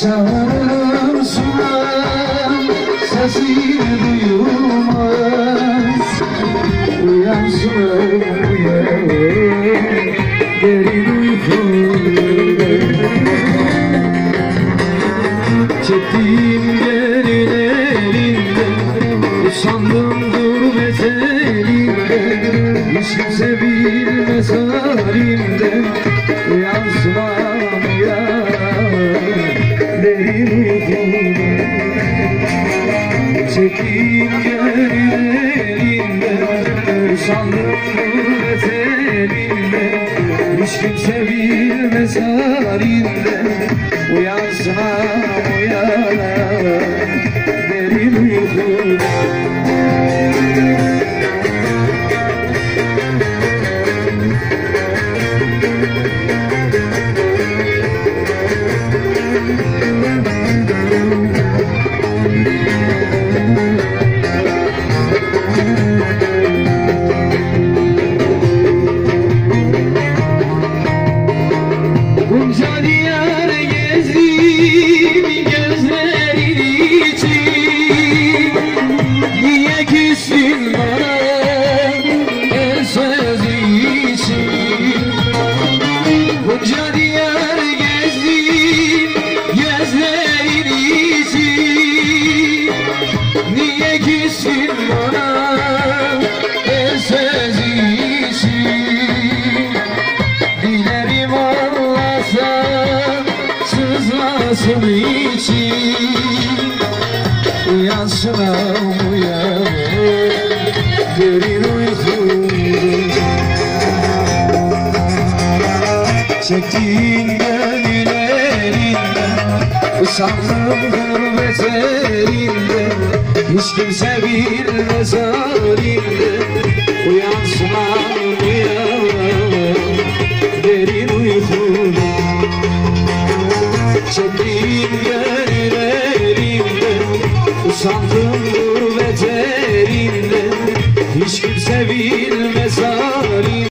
Çağırırım sular sesini duyulmaz. Uyan uyan derin uykunda Çektiğim gelin elinden Usandım gurbet elinde Hiç kimse bilmez Çektiğim gelin elinden Usandım gurbet elinde Hiç kimse bilmez halimden sızmasın için Uyansın uyan Çektiğin gönül elinden Usandım gurbet Hiç kimse bilmez halimde Uyansın uyan Çektiğim gönül elinden Usandım gurbet elinde Hiç kimse halim